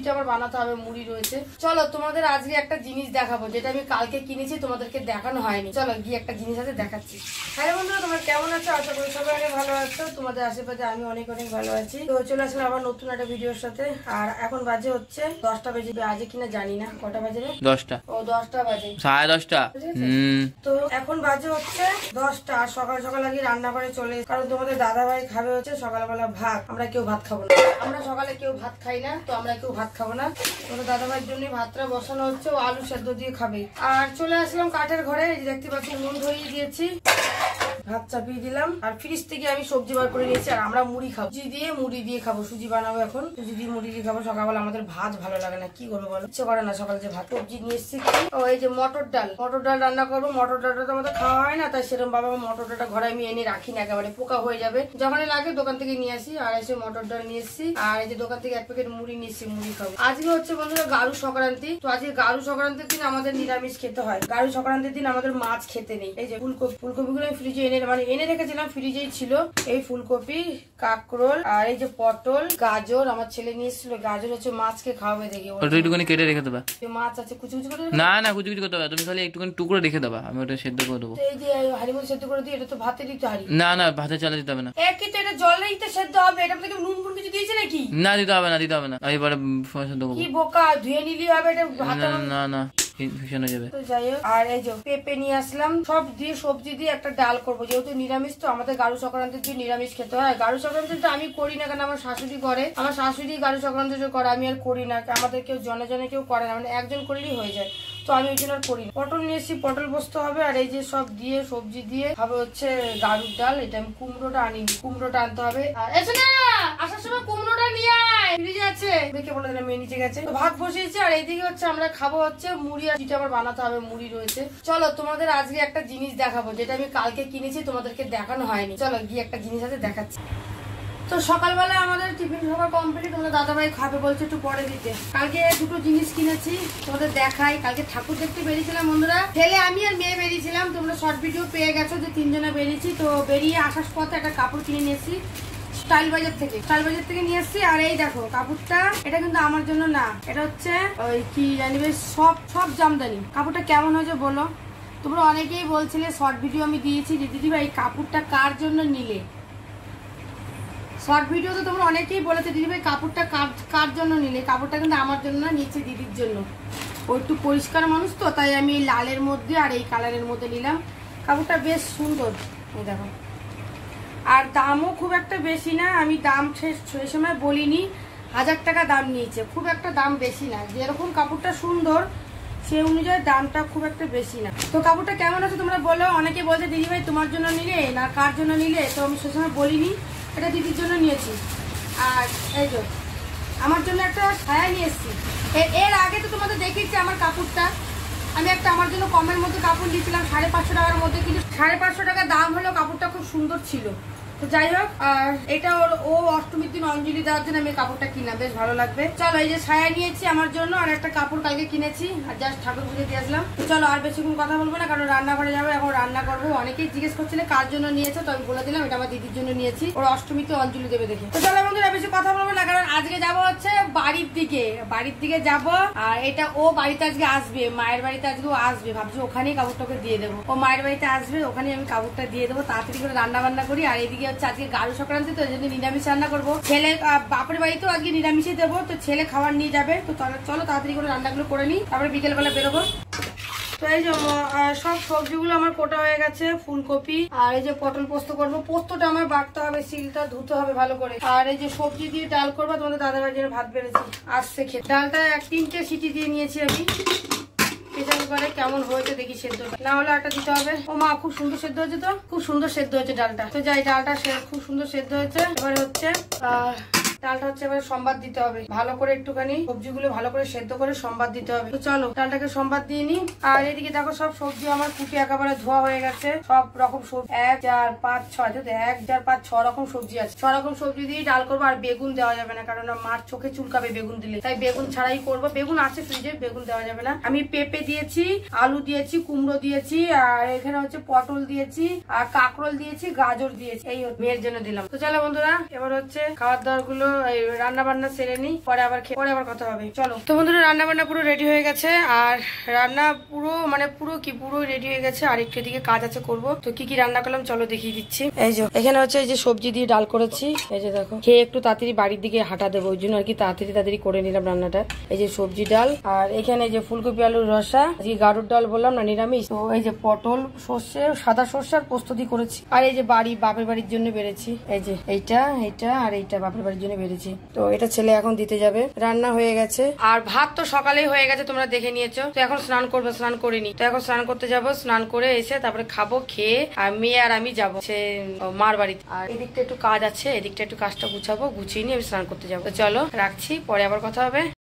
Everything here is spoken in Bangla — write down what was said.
যেটা আবার বানাতে হবে মুড়ি রয়েছে। চলো তোমাদের আজকে একটা জিনিস দেখাবো যেটা আমি কালকে কিনেছি তোমাদেরকে দেখানো হয়নি। চলো গিয়ে একটা জিনিস আছে দেখাচ্ছি। হ্যাঁ বন্ধুরা তোমরা কেমন আছো? আশা করি সবাই অনেক ভালো আছো। তোমাদের আশেপাশে আমি অনেক অনেক ভালো আছি। তো চলে আসলাম আবার নতুন একটা ভিডিওর সাথে। আর এখন বাজে হচ্ছে দশটা বেজে বাজে কিনা জানি না। কটা বাজে দশটা। ও দশটা বাজে। সাড়ে দশটা। তো এখন বাজে হচ্ছে দশটা। আর সকাল সকাল আগে রান্না করে চলে কারণ তোমাদের দাদা ভাই খাবে হচ্ছে সকালবেলা ভাত। আমরা কেউ ভাত খাব না। আমরা সকালে কেউ ভাত খাই না তো আমরা কেউ ভাত খাব না। তোমাদের দাদা ভাইয়ের জন্য ভাতটা বসানো হচ্ছে, ও আলু সেদ্ধ দিয়ে খাবে। আর চলে আসলাম কাঠের ঘরে দেখতে পাচ্ছি নুন ধরিয়ে দিয়েছি। ভাত চাপিয়ে দিলাম। আর ফ্রিজ থেকে আমি সবজি বার করে নিয়েছি, আর আমরা মুড়ি খাব। সুজি দিয়ে মুড়ি দিয়ে খাব। সুজি বানাবো এখন। সুজি দিয়ে মুড়ি দিয়ে খাব। সকালবেলা আমাদের ভাত ভালো লাগে না। কি করব বলো? ইচ্ছে করে না সকালে যে ভাত। সবজি নিয়ে এসেছি। ও, এই যে মটর ডাল। মটর ডাল রান্না করব। মটর ডালটা তো আমাদের খাওয়া হয় না, তাই সেরকম বাবা মটর ডালটা ঘরে আমি এনে রাখি না, একেবারে পোকা হয়ে যাবে। যখনই লাগে দোকান থেকে নিয়ে আসি। আর এসে মটর ডাল নিয়ে এসেছি। আর এই যে দোকান থেকে এক প্যাকেট মুড়ি নিয়ে এসেছি, মুড়ি খাব। আজকে হচ্ছে বন্ধুরা গারু সংক্রান্তি। তো আজকে গারু সংক্রান্তির দিন আমাদের নিরামিষ খেতে হয়। গারু সংক্রান্তির দিন আমাদের মাছ খেতে নেই। এই যে ফুলকপি, ফুলকপিগুলো আমি ফ্রিজে এনে মানে এনে রেখেছিলাম ফ্রিজেই ছিল। এই ফুলকপি কাকরোল আর এই যে পটল গাজর আমার ছেলে নিয়ে এসেছিল। গাজর হচ্ছে মাছকে খাওয়াবে দেখে। ওটা একটুখানি কেটে রেখে দেবা। মাছ আছে কুচি কুচি করে না না কুচি কুচি করতে হবে তুমি খালি একটুখানি টুকরো রেখে দেবা। আমি ওটা সেদ্ধ করে দেবো। এই যে হারিমুড়ি সেদ্ধ করে দিই এটা তো ভাতে দিতে হারি না না ভাতে চালে দিতে হবে না। একই তো এটা জলেই তো সেদ্ধ হবে এটা তো নুন ফুন দিয়েছে নাকি? না দিতে হবে না দিতে হবে না। আমি এবারে সেদ্ধ করব কি বোকা ধুয়ে নিলি হবে এটা না না না ভীষণ যাবে। তো যাই হোক আর এই যে পেঁপে নিয়ে আসলাম সব দিয়ে সবজি দিয়ে একটা ডাল করব। যেহেতু নিরামিষ তো আমাদের গাড়ু সংক্রান্তির দিন নিরামিষ খেতে হয়। গাড়ু সংক্রান্তিটা আমি করি না কেন আমার শাশুড়ি করে। আমার শাশুড়ি গাড়ু করে আমি আর করি না। আমাদের কেউ জনে জনে কেউ করে না মানে একজন করলেই হয়ে যায়। তো আমি ওই জন্য করি পটল নিয়ে এসেছি, পটল বসতে হবে, আর এই যে সব দিয়ে, সবজি দিয়ে হবে হচ্ছে গাড়ুর ডাল। এটা আমি কুমড়োটা আনিনি, কুমড়োটা আনতে হবে। আর এসো না আসার সময় কুমড়োটা নিয়ে আয়। আছে। বলে নিচে গেছে। ভাত আর এইদিকে হচ্ছে আমরা খাব হচ্ছে মুড়ি আর বানাতে হবে, মুড়ি রয়েছে। চলো, তোমাদের আজকে একটা জিনিস দেখাবো, যেটা আমি কালকে কিনেছি, তোমাদেরকে দেখানো হয়নি। চলো, গিয়ে একটা জিনিস আছে, দেখাচ্ছি। তো সকালবেলা আমাদের টিফিন খাওয়া কমপ্লিট তোমাদের দাদাভাই খাবে বলছে একটু পরে দিতে। কালকে দুটো জিনিস কিনেছি, তোমাদের দেখাই। কালকে ঠাকুর দেখতে বেরিয়েছিলাম বন্ধুরা। ছেলে, আমি আর মেয়ে বেরিয়েছিলাম। তোমরা শর্ট ভিডিও পেয়ে গেছো যে তিনজনে বেরিয়েছি। তো বেরিয়ে আসার পথে একটা কাপড় কিনে নিয়েছি স্টাইল বাজার থেকে। স্টাইল বাজার থেকে নিয়ে এসেছি। আর এই দেখো, কাপড়টা, এটা কিন্তু আমার জন্য না। এটা হচ্ছে ওই কি জানি বেশ, সব সব জামদানি। কাপড়টা কেমন হয়েছে বলো? তোমরা অনেকেই বলছিলে শর্ট ভিডিও আমি দিয়েছি। যে দিদি ভাই কাপড়টা কার জন্য নিলে? শর্ট ভিডিওতে তোমরা অনেকেই বলেছে, দিদি ভাই, কাপড়টা কার কার জন্য নিলে? কাপড়টা কিন্তু আমার জন্য না নিচে দিদির জন্য। ও একটু পরিষ্কার মানুষ তো, তাই আমি এই লালের মধ্যে আর এই কালারের মধ্যে নিলাম। কাপড়টা বেশ সুন্দর, এই দেখো। আর দামও খুব একটা বেশি না, আমি দাম সে- সেই সময় বলিনি, হাজার টাকা দাম নিয়েছে। খুব একটা দাম বেশি না, যেরকম কাপড়টা সুন্দর সেই অনুযায়ী দামটা খুব একটা বেশি না। তো কাপড়টা কেমন আছে তোমরা বলো? অনেকে বলছে, দিদি ভাই, তোমার জন্য নিলে না কার জন্য নিলে? তো আমি সে সময় বলিনি। এটা দিদির জন্য নিয়েছি। আর এই যে, আমার জন্য একটা ছায়া নিয়ে এসেছি। এর- আগে তো তোমাদের দেখিয়েছি আমার কাপড়টা। আমি একটা আমার জন্য কমের মধ্যে কাপড় নিয়েছিলাম, সাড়ে পাঁচশো টাকার মধ্যে, কিন্তু সাড়ে পাঁচশো টাকার দাম হলো কাপড়টা খুব সুন্দর ছিল। তো যাই হোক, আর এটা ওর, ও অষ্টমীর দিন অঞ্জলি দেওয়ার জন্য আমি কাপড়টা কিনা বেশ ভালো লাগবে। চলো, এই যে ছায়া নিয়েছি আমার জন্য, আর একটা কাপড় কালকে কিনেছি, আর জাস্ট ঠাকুর পুজো দিয়ে আসলাম। চলো, আর বেশিক্ষণ কথা বলব না, কারণ রান্নাঘরে যাব, এখন রান্না করব। অনেকেই জিজ্ঞেস করছিলে কার জন্য নিয়েছে, তো আমি বলে দিলাম, এটা আমার দিদির জন্য নিয়েছি। ওর অষ্টমীতে অঞ্জলি দেবে দেখে। তো চলো বন্ধুরা বেশি কথা বলব না, কারণ আজকে যাব হচ্ছে বাড়ির দিকে। বাড়ির দিকে যাব, আর এটা ও বাড়িতে আজকে আসবে, মায়ের বাড়িতে আজকে ও আসবে। ভাবছি ওখানেই কাপড়টাকে দিয়ে দেবো। ও মায়ের বাড়িতে আসবে ওখানে আমি কাপড়টা দিয়ে দেবো, তাড়াতাড়ি করে রান্না বান্না করি, আর এদিকে হচ্ছে, আজকে গাড়ু সংক্রান্তি তো জন্য নিরামিষ রান্না করব। ছেলে বাপের বাড়িতেও আজকে নিরামিষই দেবো, তো ছেলে খাবার নিয়ে যাবে। তো চলো তাড়াতাড়ি করে রান্নাগুলো করে নিই, তারপরে বিকেলবেলা বেরোবো। তো এই যে সব সবজিগুলো আমার কোটা হয়ে গেছে, ফুলকপি, আর এই যে পটল পোস্ত করব। পোস্তটা আমার বাটতে হবে সিলটা ধুতে হবে ভালো করে। আর এই যে সবজি দিয়ে ডাল করব, তোমাদের দাদা ভাইয়ের জন্য ভাত বেড়েছি, আসছে খেতে। ডালটা এক তিনটে সিটি দিয়ে নিয়েছি আমি। কুকারে কেমন হয়েছে দেখি সেদ্ধ না হলে একটা দিতে হবে। ও মা, খুব সুন্দর সেদ্ধ হয়েছে তো? খুব সুন্দর সেদ্ধ হয়েছে ডালটা। তো যাই, ডালটা খুব সুন্দর সেদ্ধ হয়েছে। এবারে হচ্ছে, আহ ডালটা হচ্ছে এবার সম্বাদ দিতে হবে। ভালো করে একটুখানি সবজিগুলো ভালো করে সেদ্ধ করে সম্বাদ দিতে হবে। তো চলো, ডালটাকে সম্বাদ দিয়ে নি আর এদিকে দেখো সব সবজি আমার কুটি একেবারে ধোয়া হয়ে গেছে। সব রকম সবজি। এক, চার, পাঁচ, ছয়। তো, এক, চার, পাঁচ, ছ রকম সবজি আছে। ছ রকম সবজি দিয়ে ডাল করব আর বেগুন দেওয়া যাবে না, কারণ মার চোখে চুলকাবে বেগুন দিলে। তাই বেগুন ছাড়াই করব। বেগুন আছে ফ্রিজে, বেগুন দেওয়া যাবে না। আমি পেঁপে দিয়েছি, আলু দিয়েছি, কুমড়ো দিয়েছি, আর এখানে হচ্ছে পটল দিয়েছি, আর কাঁকরোল দিয়েছি, গাজর দিয়েছি। এই মেয়ের জন্য দিলাম। তো চলো বন্ধুরা, এবার হচ্ছে খাবার দাবারগুলো রান্না সেরে নিই পরে আবার পরে আবার কথা হবে। চলো। তো বন্ধুরা পুরো রেডি হয়ে গেছে, আর রান্না পুরো মানে পুরো কি পুরো রেডি হয়ে গেছে, আর একটু দিকে কাজ আছে করব। তো কি কি রান্না করলাম, চলো দেখিয়ে দিচ্ছি। এই যে, এখানে হচ্ছে এই যে সবজি দিয়ে ডাল করেছি। এই যে দেখো, খেয়ে একটু তাড়াতাড়ি বাড়ির দিকে হাঁটা দেবো, ওই জন্য আর কি তাড়াতাড়ি তাড়াতাড়ি করে নিলাম রান্নাটা। এই যে সবজি ডাল, আর এখানে এই যে ফুলকপি আলুর রসা গাড়ুর ডাল বললাম না, নিরামিষ। তো এই যে পটল, সর্ষে, সাদা সর্ষে আর দিয়ে করেছি। আর এই যে বাড়ি, বাপের বাড়ির জন্য বেড়েছি। এই যে এইটা এইটা, আর এইটা বাপের বাড়ির জন্য বেড়েছি। তো এটা ছেলে এখন দিতে যাবে। রান্না হয়ে গেছে। আর ভাত তো সকালেই হয়ে গেছে, তোমরা দেখে নিয়েছো। তো এখন স্নান করব, স্নান করিনি। তো এখন স্নান করতে যাব, স্নান করে এসে তারপরে খাব, খেয়ে, আর মেয়ে আর আমি যাব সে মার বাড়িতে। আর এদিকটা একটু কাজ আছে, এদিকটা একটু কাজটা গুছাবো, গুছিয়ে নিয়ে আমি স্নান করতে যাব। তো চলো, রাখছি, পরে আবার কথা হবে।